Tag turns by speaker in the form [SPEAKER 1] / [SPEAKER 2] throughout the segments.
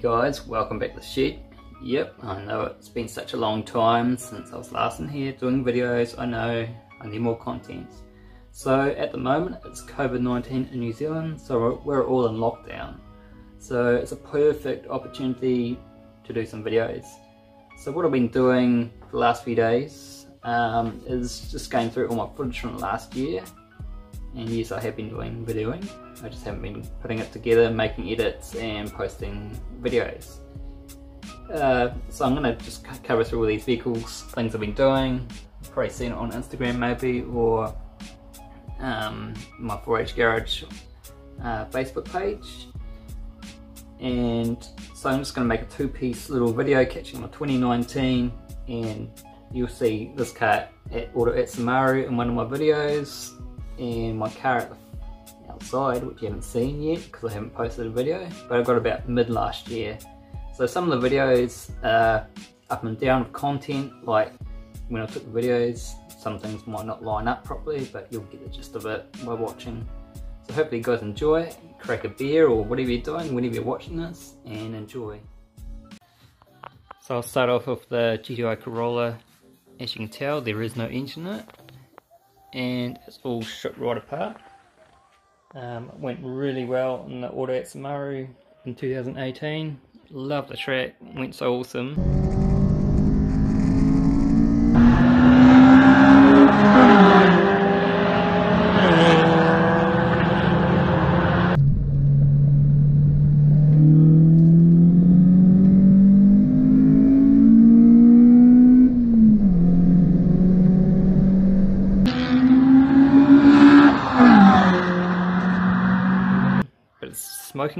[SPEAKER 1] Guys, welcome back to the shed. Yep, I know it's been such a long time since I was last in here doing videos. I know I need more content. So at the moment it's COVID-19 in New Zealand, so we're all in lockdown. So it's a perfect opportunity to do some videos. So what I've been doing the last few days um, is just going through all my footage from last year. And yes, I have been doing videoing. I just haven't been putting it together, making edits and posting videos. Uh, so I'm going to just cover through all these vehicles, things I've been doing, probably seen it on Instagram maybe, or um, my 4AGEED Garage uh, Facebook page. And so I'm just going to make a two-piece little video catching my 2019 and you'll see this car at Auto Atsumaru in one of my videos and my car at the outside, which you haven't seen yet because I haven't posted a video, but I got about mid last year. So some of the videos are up and down with content, like when I took the videos, some things might not line up properly, but you'll get the gist of it by watching. So hopefully you guys enjoy it, crack a beer or whatever you're doing whenever you're watching this, and enjoy. So I'll start off with the GTI Corolla. As you can tell, there is no engine in it, and it's all stripped right apart. Um, went really well in the Auto at in 2018. Love the track, went so awesome.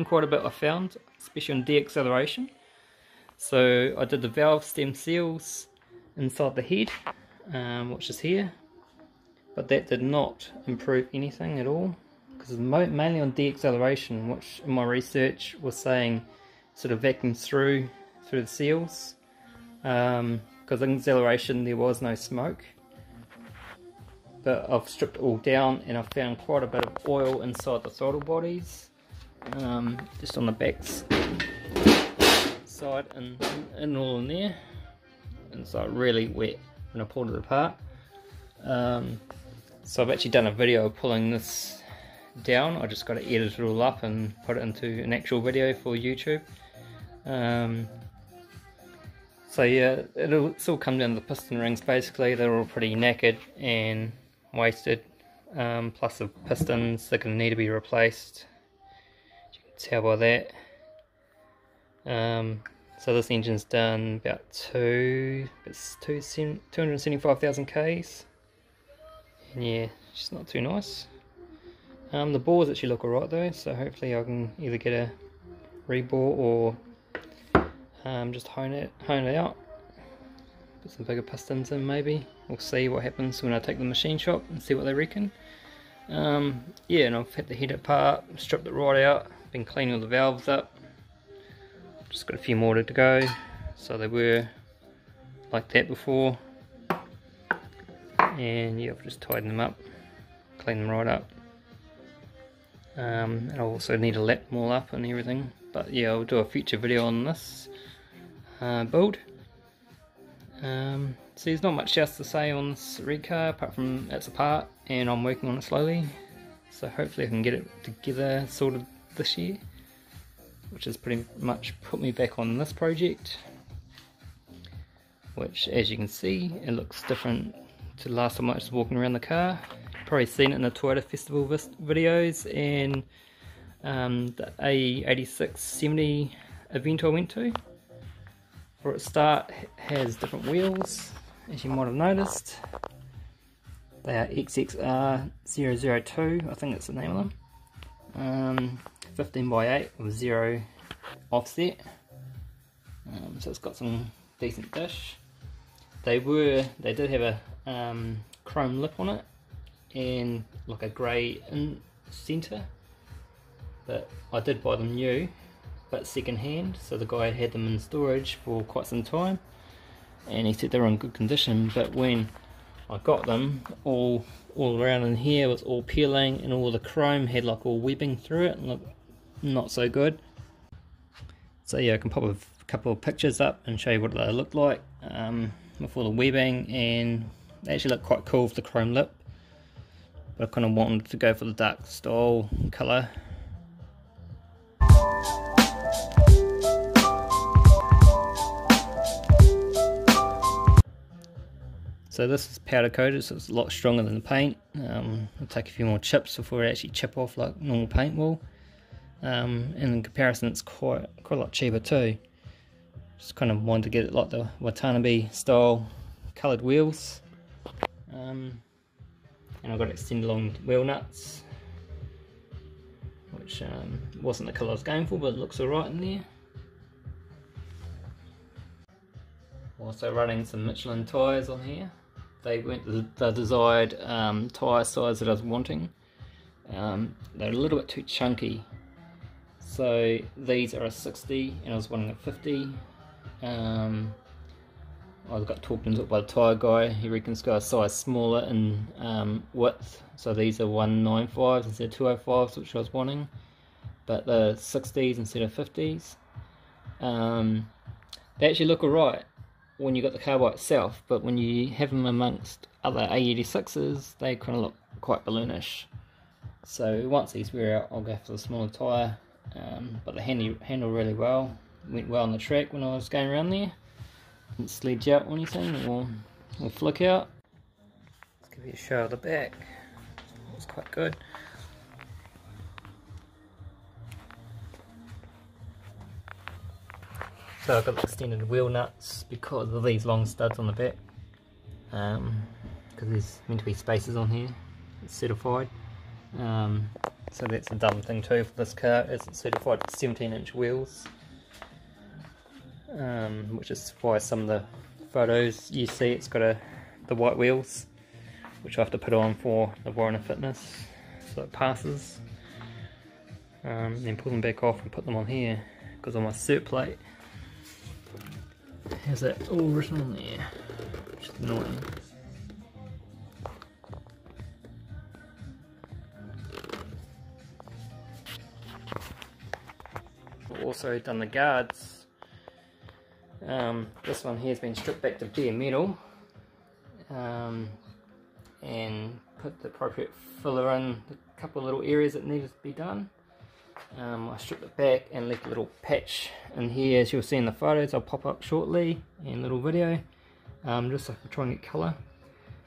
[SPEAKER 1] Quite a bit I found, especially on deacceleration. So I did the valve stem seals inside the head, um, which is here, but that did not improve anything at all because mainly on deacceleration, which in my research was saying sort of vacuums through through the seals because um, in acceleration there was no smoke but I've stripped it all down and I've found quite a bit of oil inside the throttle bodies um, just on the back side and, and all in there. And so really wet when I pulled it apart. Um, so I've actually done a video of pulling this down. I just got to edit it all up and put it into an actual video for YouTube. Um, so yeah it'll still come down to the piston rings. Basically they're all pretty knackered and wasted. Um, plus the pistons they're going to need to be replaced tell by that. Um, so this engine's done about two, it's two, 275,000 Ks. And yeah, it's not too nice. Um, the bores actually look alright though, so hopefully I can either get a rebore or um, just hone it, hone it out. Put some bigger pistons in maybe. We'll see what happens when I take the machine shop and see what they reckon. Um, yeah, and I've had the head apart, stripped it right out, been cleaning all the valves up. Just got a few more to go. So they were like that before. And yeah I've just tightened them up clean them right up. Um, and I also need to lap them all up and everything. But yeah I'll do a future video on this uh, build. Um, so there's not much else to say on this red car apart from it's apart and I'm working on it slowly. So hopefully I can get it together sort of this year, which has pretty much put me back on this project, which as you can see, it looks different to the last time I was walking around the car. Probably seen it in the Toyota Festival videos and um, the A8670 event I went to. For its start, it has different wheels, as you might have noticed. They are XXR002, I think that's the name of them. Um, 15 by 8 with zero offset. Um, so it's got some decent dish. They were, they did have a um, chrome lip on it and like a grey in centre. But I did buy them new, but second hand. So the guy had them in storage for quite some time and he said they were in good condition. But when I got them, all all around in here was all peeling and all the chrome had like all webbing through it and look not so good. So yeah, I can pop a couple of pictures up and show you what they look like um, with all the webbing and they actually look quite cool with the chrome lip. But I kind of wanted to go for the dark style colour So this is powder coated, so it's a lot stronger than the paint. Um, it'll take a few more chips before it actually chip off like normal paint will. Um, and in comparison, it's quite quite a lot cheaper too. Just kind of wanted to get it like the Watanabe style coloured wheels. Um, and I've got extended long wheel nuts, which um, wasn't the colour I was going for, but it looks alright in there. Also running some Michelin tyres on here they weren't the, the desired um, tyre size that I was wanting. Um, they're a little bit too chunky. So these are a 60 and I was wanting a 50. Um, I got talked into it by the tyre guy. He reckons go a size smaller in um, width. So these are 195s instead of 205s, which I was wanting. But the 60s instead of 50s. Um, they actually look alright when you've got the car by itself, but when you have them amongst other AE86s, they kind of look quite balloonish. So once these wear out, I'll go for the smaller tyre, um, but they handle, handle really well. Went well on the track when I was going around there. Didn't sledge out or anything, or, or flick out. Let's give you a show of the back. It's quite good. So I've got the extended wheel nuts because of these long studs on the back. Um, because there's meant to be spaces on here. It's certified. Um, so that's a dumb thing too for this car it's certified 17 inch wheels. Um, which is why some of the photos you see it's got a the white wheels which I have to put on for the of fitness so it passes. Um, then pull them back off and put them on here because on my cert plate has that all written on there, which is annoying. Also done the guards. Um, this one here has been stripped back to bare metal um, and put the appropriate filler in a couple of little areas that needed to be done. Um, I stripped it back and left a little patch in here as you'll see in the photos I'll pop up shortly in a little video um, just so I can try and get colour.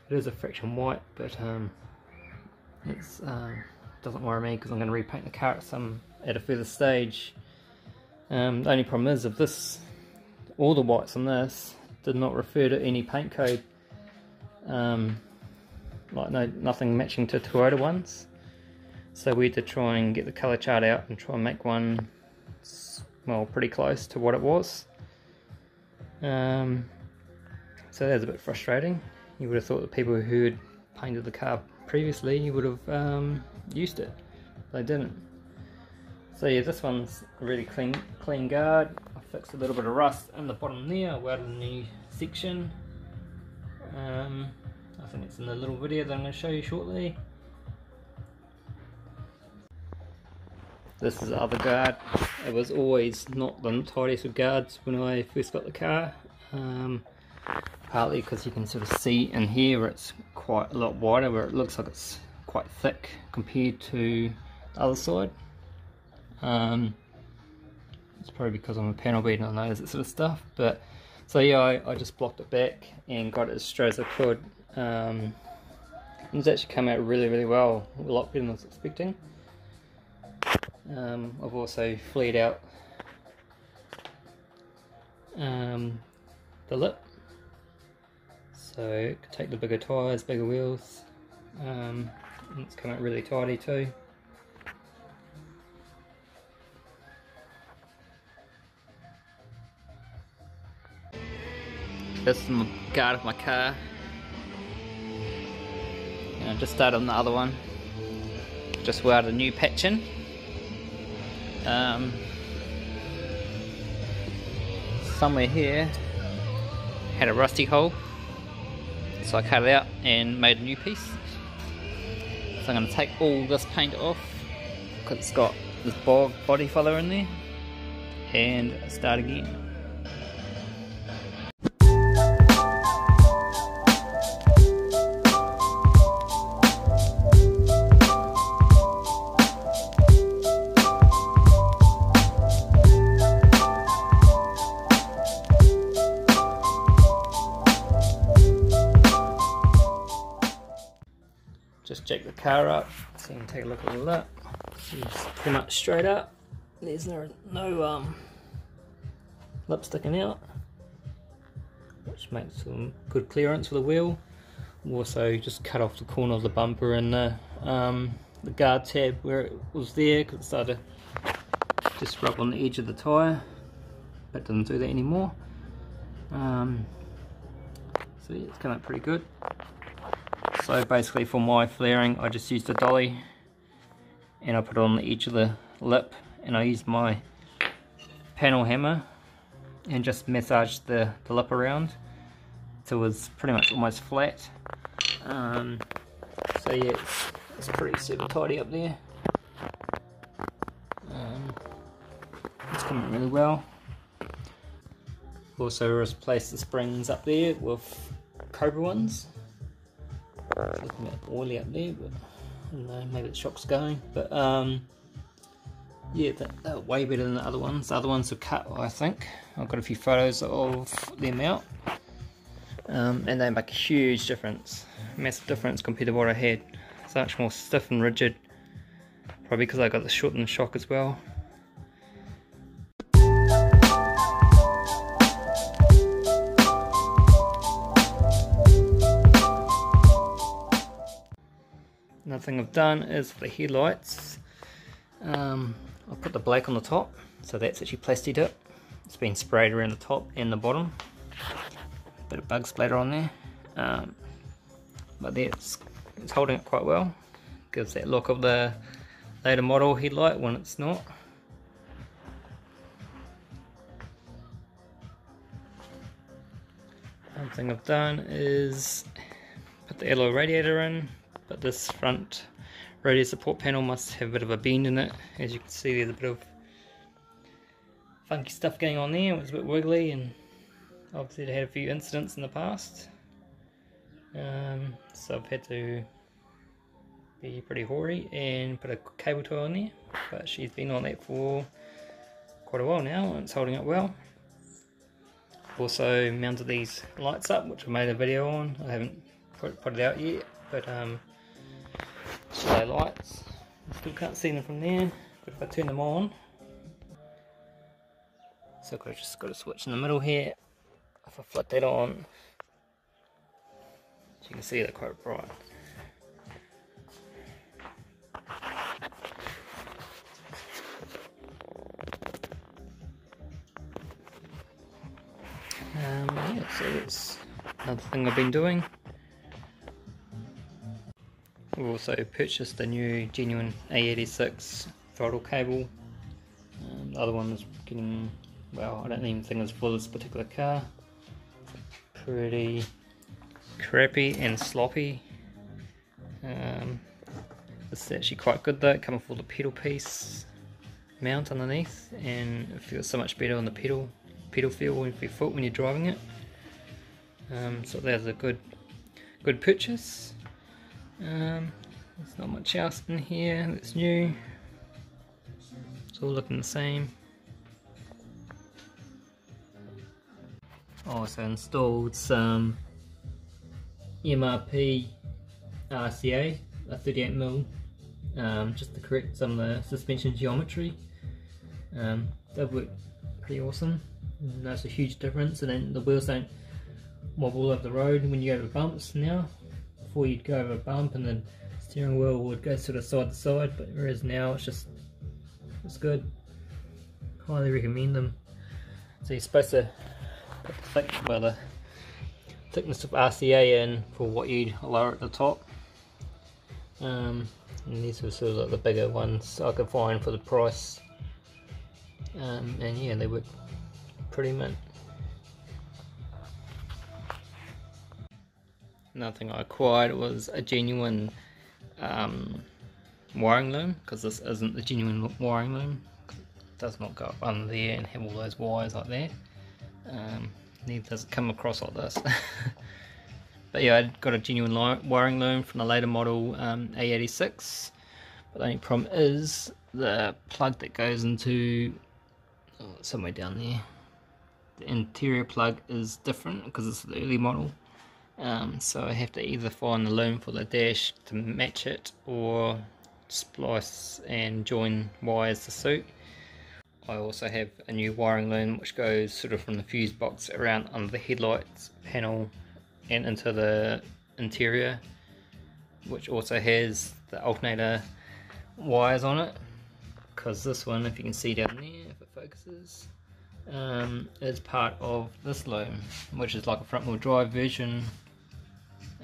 [SPEAKER 1] It is a fraction white but um, it uh, doesn't worry me because I'm going to repaint the car at, some, at a further stage. Um, the only problem is if this, all the whites on this did not refer to any paint code um, like no nothing matching to Toyota ones so we had to try and get the colour chart out and try and make one, well, pretty close to what it was. Um, so that was a bit frustrating. You would have thought that people who had painted the car previously would have um, used it. but They didn't. So yeah, this one's a really clean, clean guard. I fixed a little bit of rust in the bottom there. Welded a new section. Um, I think it's in the little video that I'm going to show you shortly. This is the other guard. It was always not the tidiest of guards when I first got the car. Um, partly because you can sort of see in here it's quite a lot wider, where it looks like it's quite thick compared to the other side. Um, it's probably because I'm a panel beater and I know that sort of stuff. But so yeah, I, I, just blocked it back and got it as straight as I could. Um, it's actually come out really, really well. A lot better than I was expecting. Um, I've also fleed out um, the lip so take the bigger tyres, bigger wheels um, it's come out really tidy too This is the guard of my car. And I just started on the other one. Just welded a new patch in. Um, somewhere here had a rusty hole. So I cut it out and made a new piece. So I'm going to take all this paint off because it's got this bog body filler in there and start again. Car up so you can take a look at lip. It's pretty much straight up. There's no, no um, lip sticking out, which makes some good clearance for the wheel. Also just cut off the corner of the bumper and the, um, the guard tab where it was there because it started to just rub on the edge of the tyre, but doesn't do that anymore. Um, so yeah, it's coming out pretty good. So basically for my flaring I just used a dolly and I put it on each of the lip and I used my panel hammer and just massaged the, the lip around so it was pretty much almost flat. Um, so yeah, it's, it's, pretty super tidy up there. Um, it's coming really well. Also replaced the springs up there with Cobra ones looking a bit oily up there, but I don't know, maybe the shock's going. But um, yeah, that, that way better than the other ones. The other ones are cut, I think. I've got a few photos of them out. Um, and they make a huge difference, massive difference compared to what I had. It's much more stiff and rigid, probably because I got the shortened shock as well. Thing I've done is for the headlights, um, I'll put the black on the top, so that's actually plastic it. It's been sprayed around the top and the bottom. Bit of bug splatter on there. Um, but that's it's holding it quite well. Gives that look of the later model headlight when it's not. One thing I've done is put the alloy radiator in but this front radiator support panel must have a bit of a bend in it. As you can see there's a bit of funky stuff going on there. It was a bit wiggly and obviously it had a few incidents in the past. Um, so I've had to be pretty hoary and put a cable tie on there but she's been on that for quite a while now and it's holding up well. Also mounted these lights up which I made a video on. I haven't put, put it out yet but um, slow lights. Still can't see them from there, but if I turn them on, so I've just got a switch in the middle here. If I flip that on, you can see they're quite bright. Um, yeah, so that's another thing I've been doing. We've also purchased a new genuine AE86 throttle cable. Um, the other one getting, well, I don't even think it's for this particular car. Pretty crappy and sloppy. Um, it's actually quite good though, coming with the pedal piece mount underneath and it feels so much better on the pedal pedal feel with your foot when you're driving it. Um, so that's a good good purchase. Um, there's not much else in here that's new. It's all looking the same. Also installed some MRP RCA, a 38mm, um, just to correct some of the suspension geometry. Um, that worked pretty awesome. That's a huge difference, and then the wheels don't wobble over the road when you go over bumps now before you'd go over a bump and the steering wheel would go sort of side to side, but whereas now it's just, it's good. Highly recommend them. So you're supposed to put the thick, well the thickness of RCA in for what you'd lower at the top. Um, and these were sort of like the bigger ones I could find for the price. Um, and yeah, they work pretty mint. Another thing I acquired was a genuine um, wiring loom because this isn't the genuine wiring loom. it does not go under there and have all those wires like that. Um, neither does it come across like this. but yeah, I got a genuine wiring loom from the later model um, AE86. But the only problem is the plug that goes into oh, somewhere down there. The interior plug is different because it's the early model. Um, so I have to either find the loom for the dash to match it or splice and join wires to suit. I also have a new wiring loom which goes sort of from the fuse box around under the headlights panel and into the interior which also has the alternator wires on it because this one if you can see down there if it focuses um, is part of this loom which is like a front wheel drive version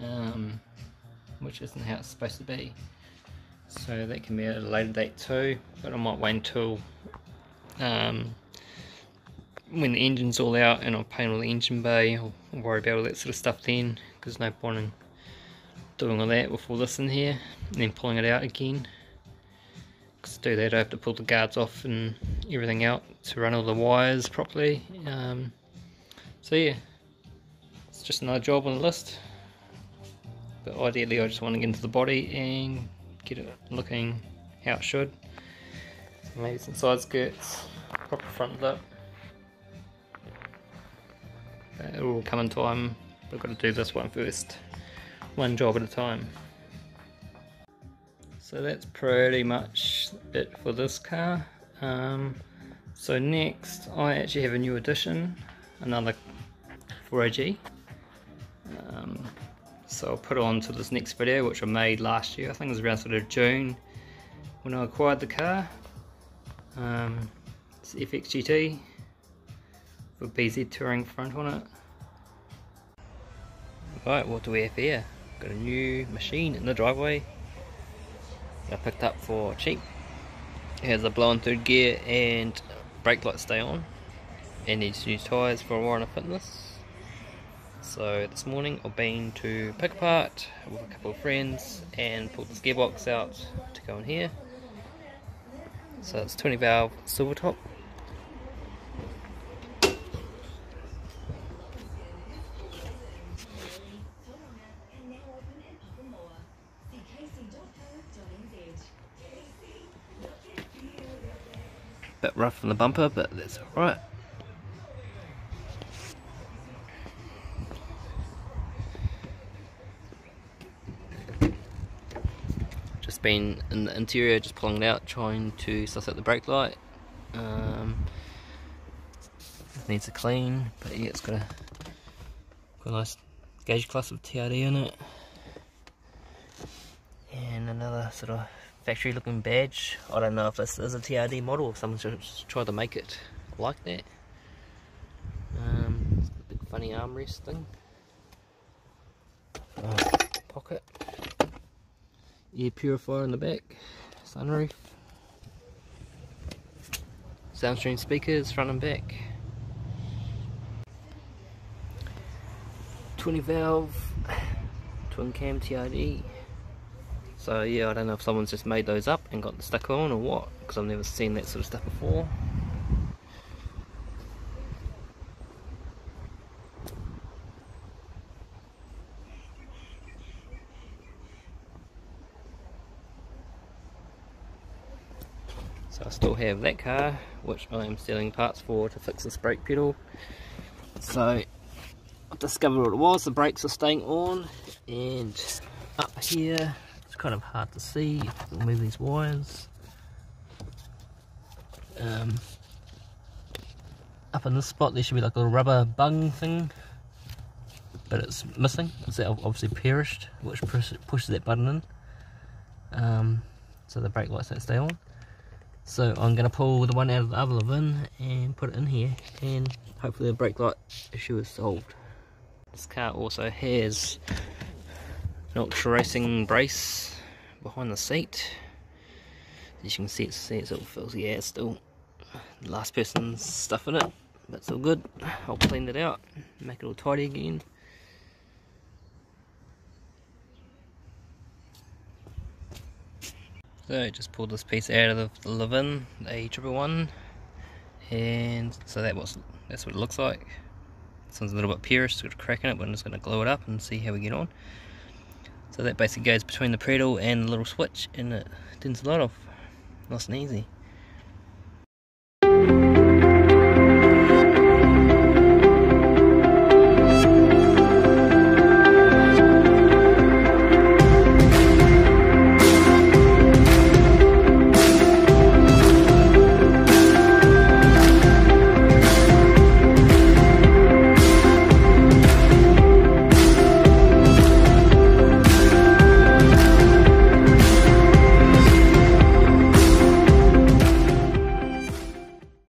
[SPEAKER 1] um, which isn't how it's supposed to be. So that can be at a later date too but I might wait until um, when the engine's all out and I'll paint all the engine bay I'll worry about all that sort of stuff then because no point in doing all that with all this in here and then pulling it out again. Because to do that I have to pull the guards off and everything out to run all the wires properly um, so yeah. It's just another job on the list but ideally I just want to get into the body and get it looking how it should. So maybe some side skirts, proper front lip. It will come in time, I've got to do this one first. One job at a time. So that's pretty much it for this car. Um, so next I actually have a new addition, another 4AG. So I'll put on to this next video which I made last year. I think it was around sort of June when I acquired the car. Um, it's FX GT with BZ Touring front on it. Right what do we have here? Got a new machine in the driveway I picked up for cheap. It has a blown third gear and brake lights stay on. And needs new tyres for Warrant of Fitness so this morning I've been to Pick-a-Part with a couple of friends and pulled this gearbox out to go in here. So it's 20 valve silver top. Bit rough on the bumper, but that's alright. Been in the interior, just pulling it out, trying to suss out the brake light. Um, needs a clean, but yeah, it's got a, got a nice gauge class of TRD in it. And another sort of factory looking badge. I don't know if this is a TRD model, if someone's just tried to make it like that. Um, big funny armrest thing. Oh, pocket air purifier in the back, sunroof, Soundstream speakers front and back, 20 valve, twin cam TRD. So yeah, I don't know if someone's just made those up and got the stuck on or what, because I've never seen that sort of stuff before. So I still have that car, which I am selling parts for to fix this brake pedal. So I discovered what it was, the brakes are staying on, and up here, it's kind of hard to see, we'll move these wires. Um, up in this spot there should be like a rubber bung thing, but it's missing, it's obviously perished, which pushes that button in. Um, so the brake lights don't stay on. So I'm going to pull the one out of the other oven and put it in here and hopefully the brake light issue is solved. This car also has an ultra racing brace behind the seat. As you can see, it's, it's all filthy yeah, it's still the last person's stuff in it, but all good. I'll clean it out, make it all tidy again. So just pulled this piece out of the Levin, the AE111,
[SPEAKER 2] and so that was that's what it looks like this one's a little bit purish, got a crack in it, but I'm just going to glue it up and see how we get on. So that basically goes between the pedal and the little switch, and it the light off. Nice and easy.